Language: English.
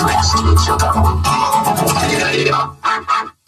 Rest each it.